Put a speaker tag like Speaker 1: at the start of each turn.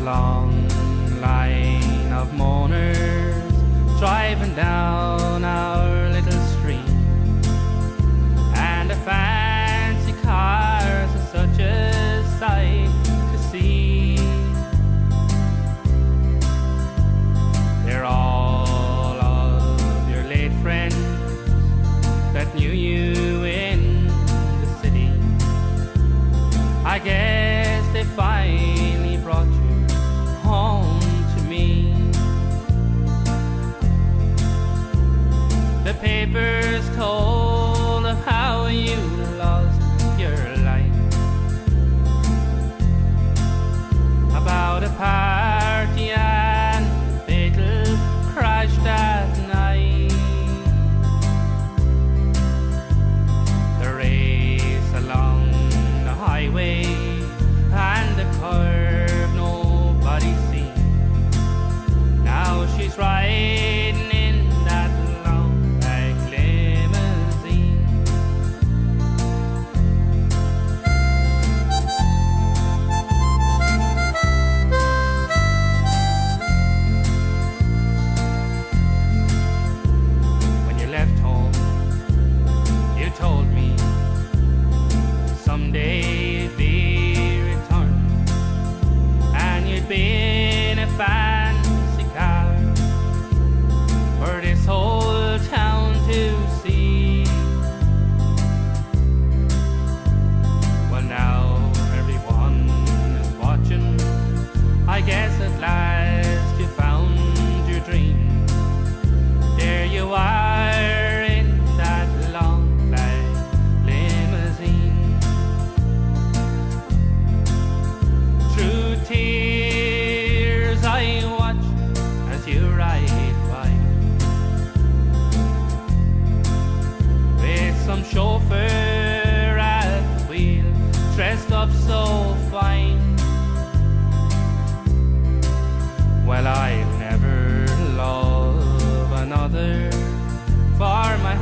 Speaker 1: long line of mourners driving down our little street. And the fancy cars are such a sight to see. They're all of your late friends that knew you in the city. I guess. highway. I guess it's life. Hồi